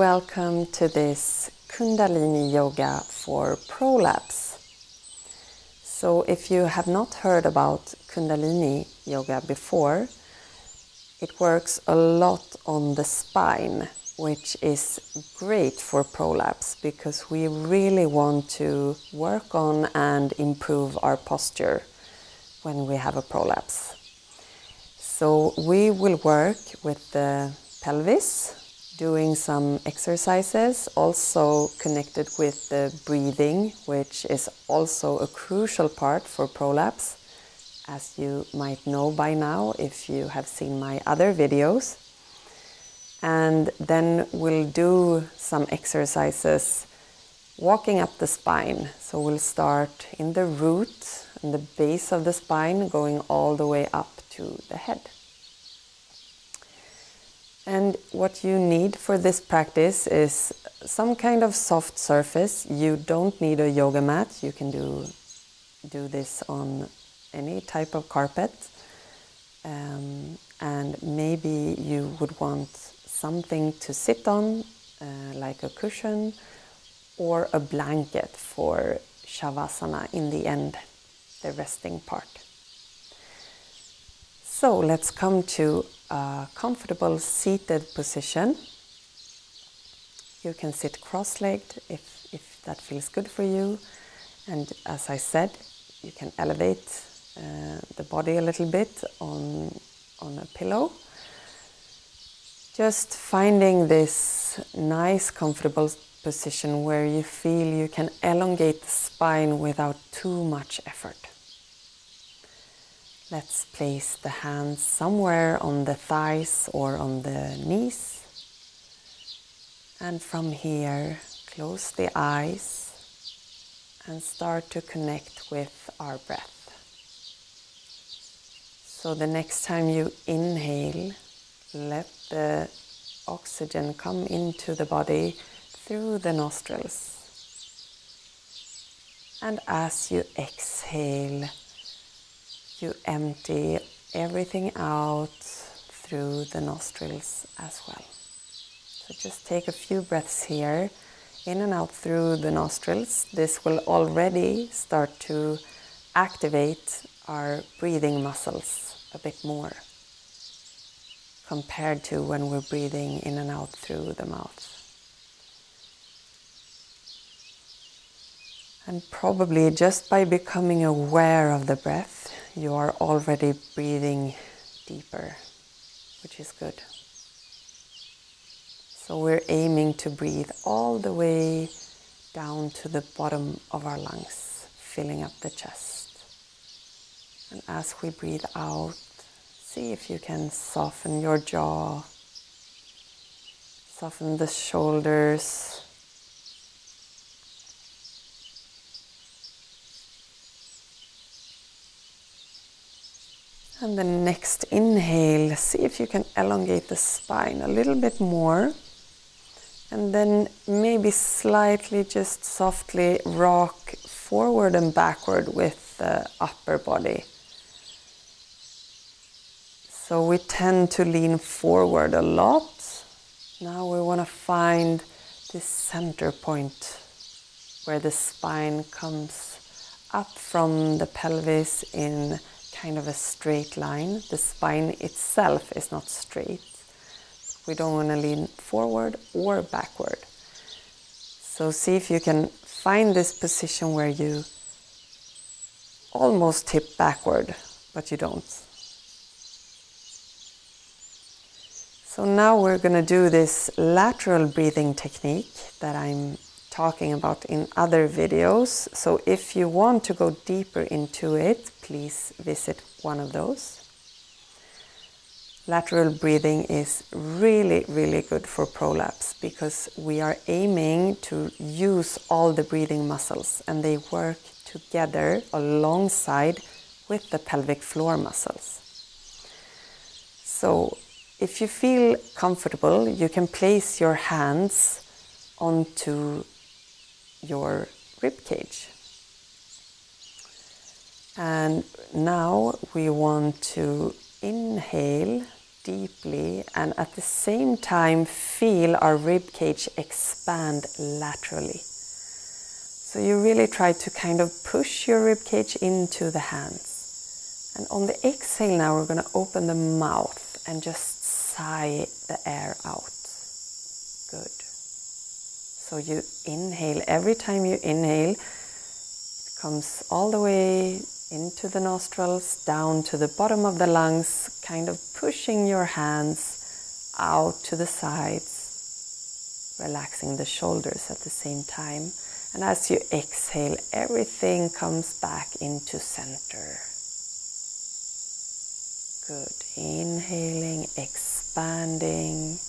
Welcome to this Kundalini Yoga for prolapse. So, if you have not heard about Kundalini Yoga before, it works a lot on the spine, which is great for prolapse because we really want to work on and improve our posture when we have a prolapse. So, we will work with the pelvis doing some exercises, also connected with the breathing, which is also a crucial part for prolapse, as you might know by now if you have seen my other videos. And then we'll do some exercises walking up the spine. So we'll start in the root, in the base of the spine, going all the way up to the head. And what you need for this practice is some kind of soft surface. You don't need a yoga mat. You can do do this on any type of carpet. Um, and maybe you would want something to sit on, uh, like a cushion, or a blanket for shavasana in the end, the resting part. So let's come to a comfortable seated position. You can sit cross-legged if, if that feels good for you. And as I said, you can elevate uh, the body a little bit on, on a pillow. Just finding this nice, comfortable position where you feel you can elongate the spine without too much effort. Let's place the hands somewhere on the thighs or on the knees. And from here, close the eyes and start to connect with our breath. So the next time you inhale, let the oxygen come into the body through the nostrils. And as you exhale, you empty everything out through the nostrils as well. So just take a few breaths here, in and out through the nostrils. This will already start to activate our breathing muscles a bit more compared to when we're breathing in and out through the mouth. And probably just by becoming aware of the breath, you are already breathing deeper, which is good. So we're aiming to breathe all the way down to the bottom of our lungs, filling up the chest. And as we breathe out, see if you can soften your jaw, soften the shoulders And the next inhale, see if you can elongate the spine a little bit more. And then maybe slightly just softly rock forward and backward with the upper body. So we tend to lean forward a lot. Now we want to find this center point where the spine comes up from the pelvis in kind of a straight line. The spine itself is not straight. We don't want to lean forward or backward. So see if you can find this position where you almost tip backward, but you don't. So now we're going to do this lateral breathing technique that I'm talking about in other videos. So if you want to go deeper into it, please visit one of those. Lateral breathing is really, really good for prolapse because we are aiming to use all the breathing muscles and they work together alongside with the pelvic floor muscles. So if you feel comfortable, you can place your hands onto your rib cage. And now we want to inhale deeply and at the same time feel our rib cage expand laterally. So you really try to kind of push your rib cage into the hands. And on the exhale now we're going to open the mouth and just sigh the air out. Good. So you inhale every time you inhale it comes all the way into the nostrils, down to the bottom of the lungs, kind of pushing your hands out to the sides, relaxing the shoulders at the same time. And as you exhale, everything comes back into center. Good. Inhaling, expanding,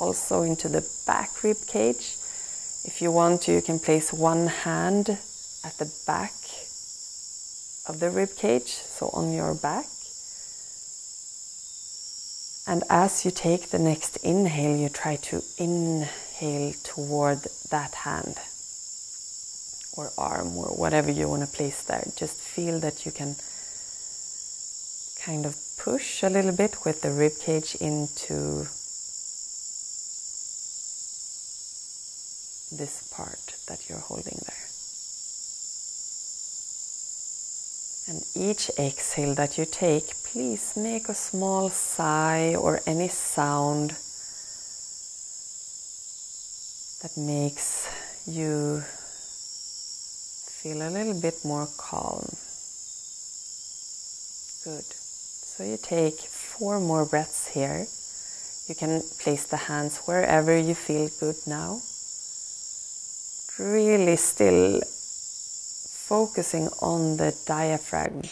also into the back rib cage. If you want to, you can place one hand at the back of the rib cage, so on your back. And as you take the next inhale, you try to inhale toward that hand or arm or whatever you want to place there. Just feel that you can kind of push a little bit with the rib cage into this part that you're holding there. And each exhale that you take, please make a small sigh or any sound that makes you feel a little bit more calm. Good. So you take four more breaths here. You can place the hands wherever you feel good now. Really still focusing on the diaphragm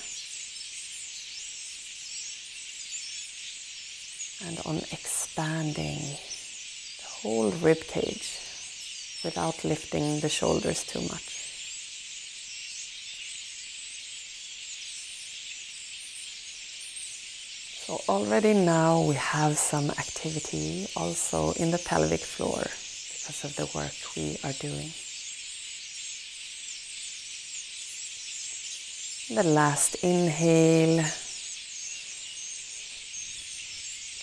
and on expanding the whole rib cage without lifting the shoulders too much. So already now we have some activity also in the pelvic floor because of the work we are doing. The last inhale.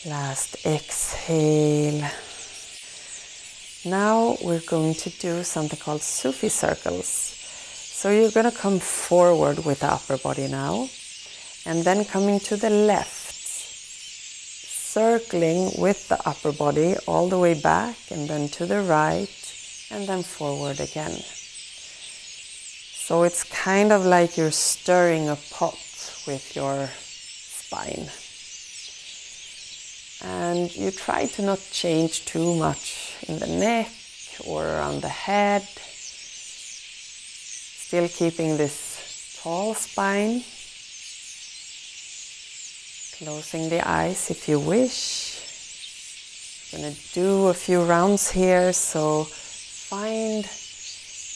Last exhale. Now we're going to do something called Sufi circles. So you're going to come forward with the upper body now and then coming to the left, circling with the upper body all the way back and then to the right and then forward again. So it's kind of like you're stirring a pot with your spine. And you try to not change too much in the neck or around the head. Still keeping this tall spine. Closing the eyes if you wish. I'm gonna do a few rounds here, so find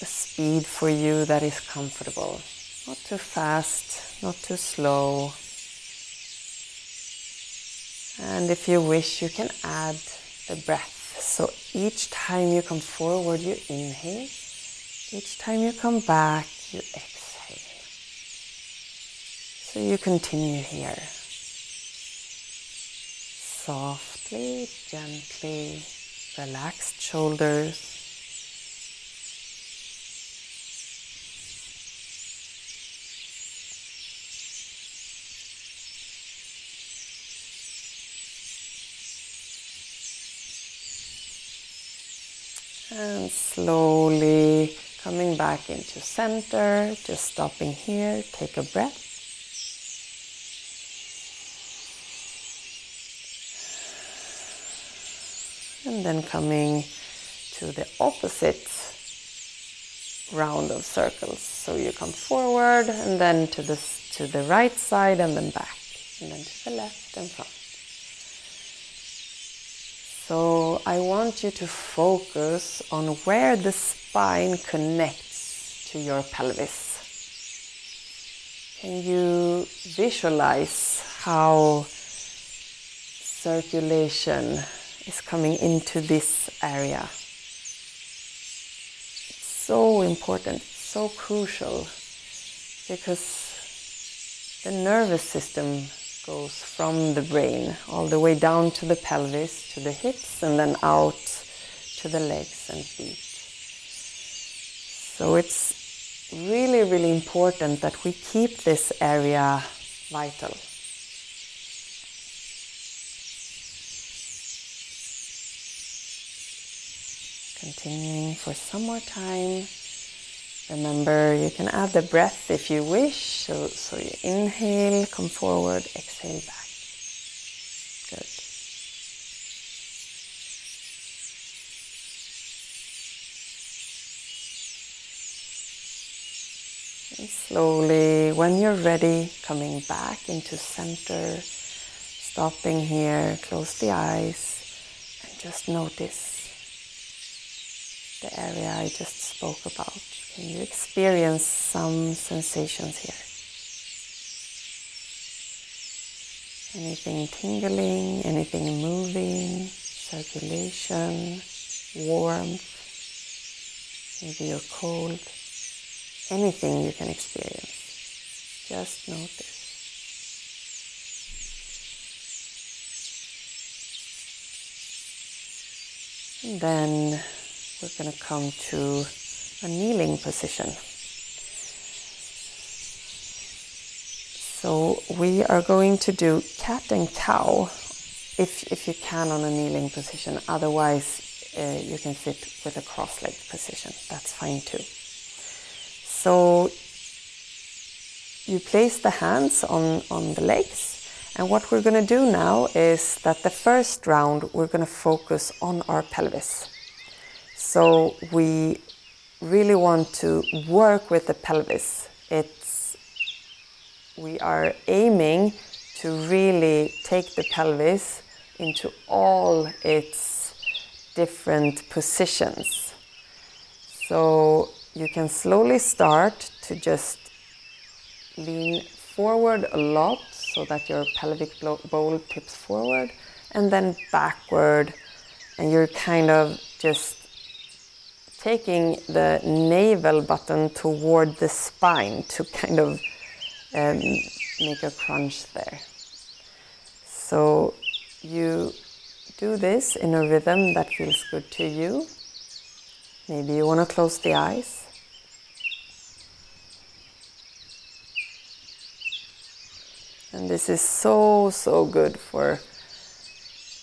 a speed for you that is comfortable. Not too fast, not too slow. And if you wish, you can add the breath. So each time you come forward, you inhale. Each time you come back, you exhale. So you continue here. Softly, gently, relaxed shoulders. And slowly coming back into center, just stopping here, take a breath. And then coming to the opposite round of circles. So you come forward and then to the, to the right side and then back. And then to the left and front. So I want you to focus on where the spine connects to your pelvis. Can you visualize how circulation is coming into this area? It's so important, so crucial because the nervous system goes from the brain all the way down to the pelvis, to the hips, and then out to the legs and feet. So it's really, really important that we keep this area vital. Continuing for some more time. Remember, you can add the breath if you wish. So, so you inhale, come forward, exhale back. Good. And slowly, when you're ready, coming back into center, stopping here, close the eyes, and just notice the area I just spoke about. Can you experience some sensations here? Anything tingling, anything moving, circulation, warmth, maybe you're cold, anything you can experience. Just notice. Then we're going to come to a kneeling position. So we are going to do cat and cow if, if you can on a kneeling position. Otherwise, uh, you can sit with a cross-legged position. That's fine too. So you place the hands on, on the legs. And what we're going to do now is that the first round we're going to focus on our pelvis. So we really want to work with the pelvis. It's we are aiming to really take the pelvis into all its different positions. So you can slowly start to just lean forward a lot so that your pelvic bowl tips forward and then backward and you're kind of just taking the navel button toward the spine to kind of um, make a crunch there. So you do this in a rhythm that feels good to you. Maybe you want to close the eyes. And this is so, so good for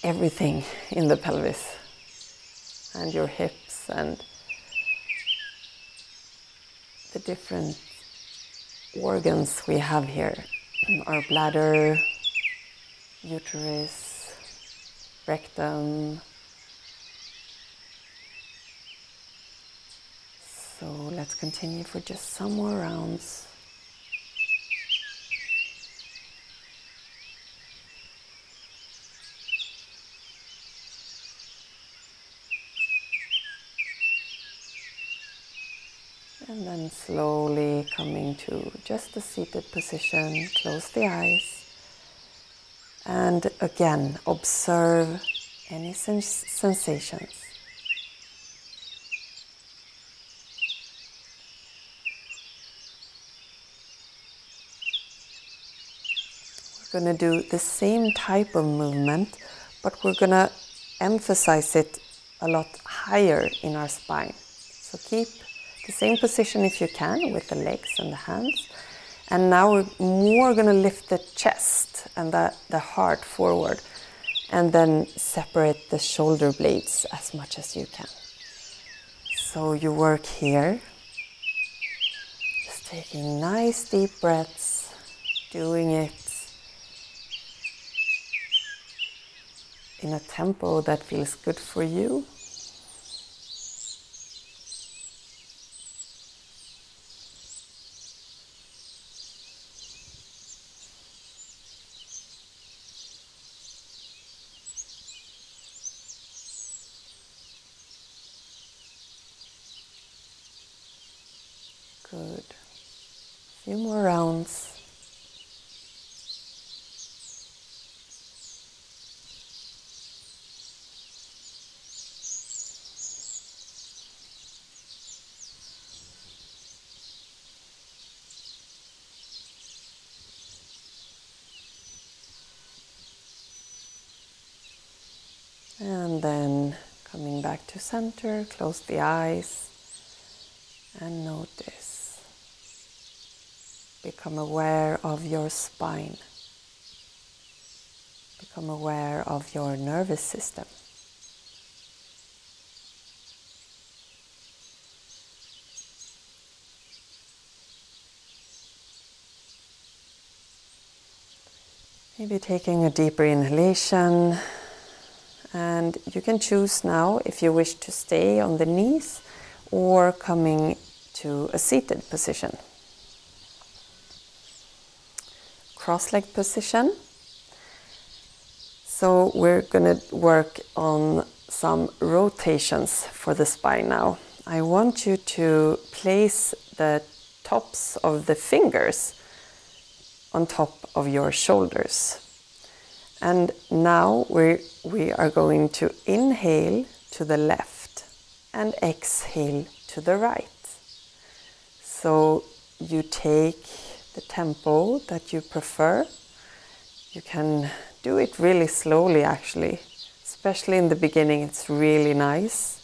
everything in the pelvis and your hips and the different organs we have here our bladder, uterus, rectum. So let's continue for just some more rounds. And then slowly coming to just a seated position, close the eyes. And again, observe any sens sensations. We're going to do the same type of movement, but we're going to emphasize it a lot higher in our spine. So keep the same position if you can with the legs and the hands. And now we're more going to lift the chest and the, the heart forward and then separate the shoulder blades as much as you can. So you work here, just taking nice deep breaths, doing it in a tempo that feels good for you. Good. A few more rounds. And then coming back to center, close the eyes and notice. Become aware of your spine. Become aware of your nervous system. Maybe taking a deeper inhalation. And you can choose now if you wish to stay on the knees or coming to a seated position. Cross leg position. So we're going to work on some rotations for the spine now. I want you to place the tops of the fingers on top of your shoulders. And now we we are going to inhale to the left and exhale to the right. So you take the tempo that you prefer. You can do it really slowly actually, especially in the beginning, it's really nice.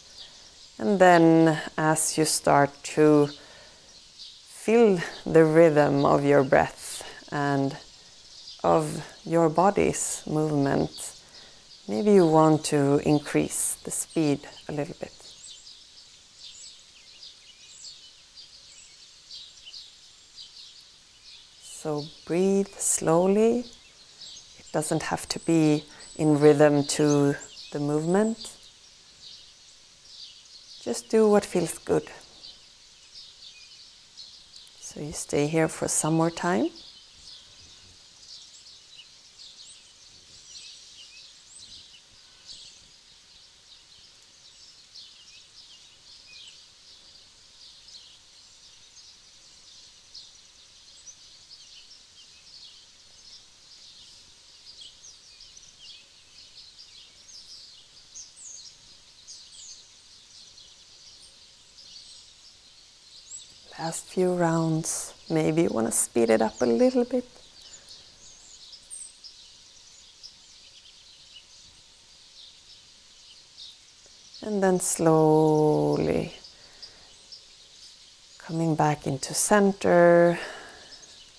And then as you start to feel the rhythm of your breath, and of your body's movement, maybe you want to increase the speed a little bit. So breathe slowly. It doesn't have to be in rhythm to the movement. Just do what feels good. So you stay here for some more time. Last few rounds. Maybe you want to speed it up a little bit. And then slowly coming back into center,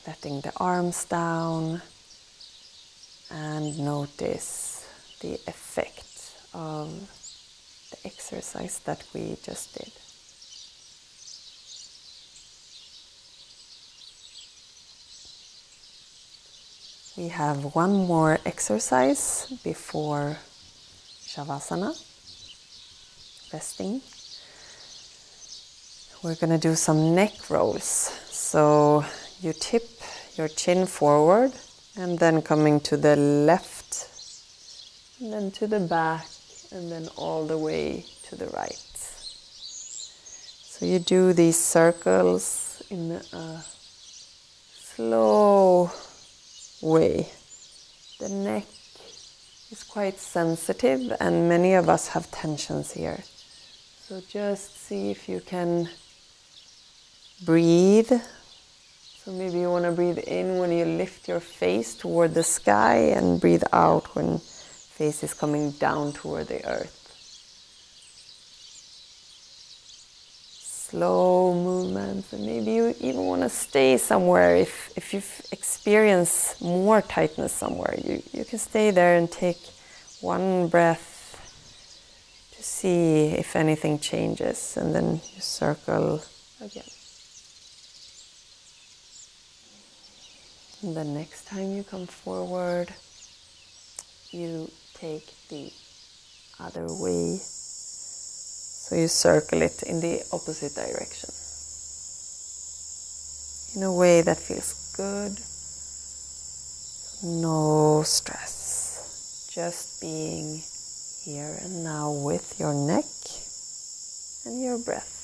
letting the arms down, and notice the effect of the exercise that we just did. We have one more exercise before Shavasana, resting. We're going to do some neck rolls. So you tip your chin forward and then coming to the left, and then to the back, and then all the way to the right. So you do these circles in a slow way. The neck is quite sensitive, and many of us have tensions here. So just see if you can breathe. So maybe you want to breathe in when you lift your face toward the sky and breathe out when face is coming down toward the earth. Slow movements and maybe you even want to stay somewhere. If, if you experience more tightness somewhere you, you can stay there and take one breath to see if anything changes and then you circle again. And the next time you come forward you take the other way so you circle it in the opposite direction. In a way that feels good. No stress. Just being here and now with your neck and your breath.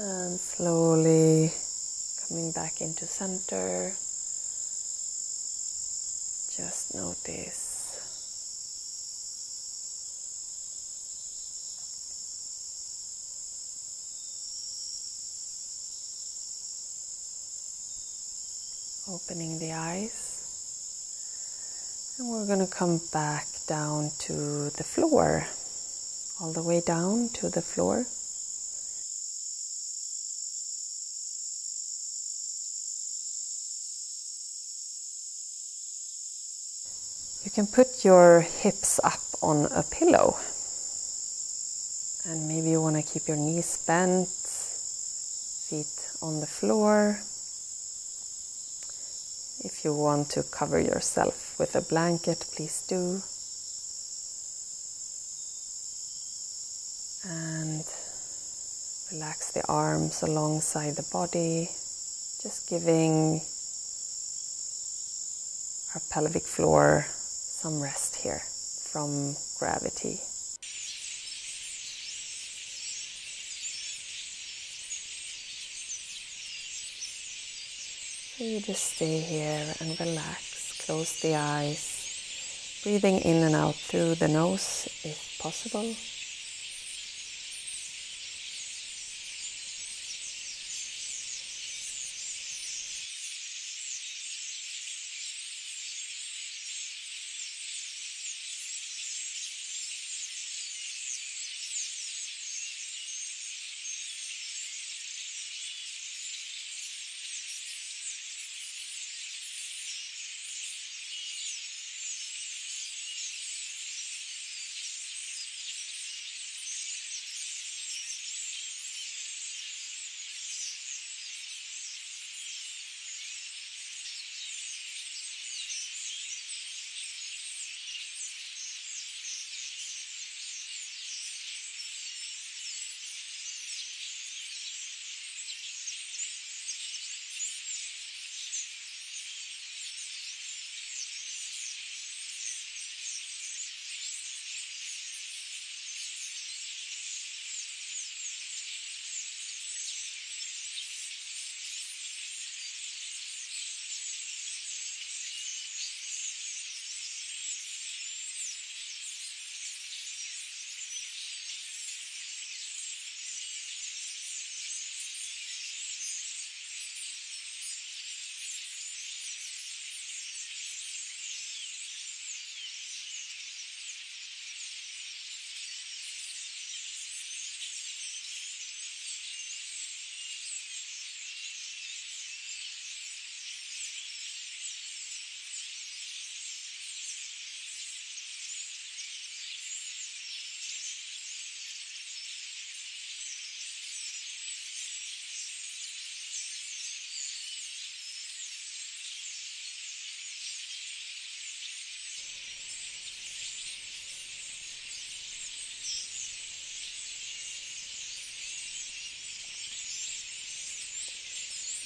And slowly Coming back into center. Just notice. Opening the eyes. And we're going to come back down to the floor, all the way down to the floor. Can put your hips up on a pillow. And maybe you want to keep your knees bent, feet on the floor. If you want to cover yourself with a blanket, please do. And relax the arms alongside the body, just giving our pelvic floor some rest here from gravity. So you just stay here and relax, close the eyes, breathing in and out through the nose if possible.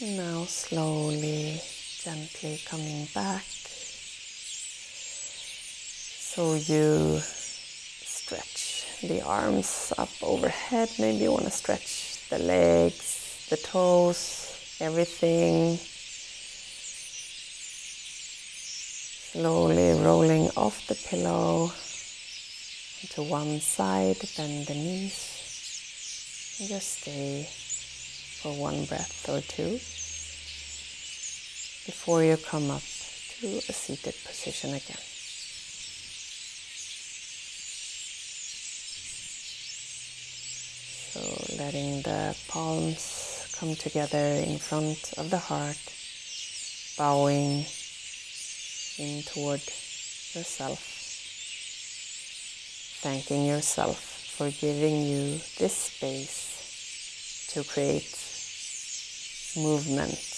Now slowly, gently coming back. So you stretch the arms up overhead. Maybe you want to stretch the legs, the toes, everything. Slowly rolling off the pillow to one side, bend the knees, and just stay for one breath or two before you come up to a seated position again. So letting the palms come together in front of the heart, bowing in toward yourself, thanking yourself for giving you this space to create movement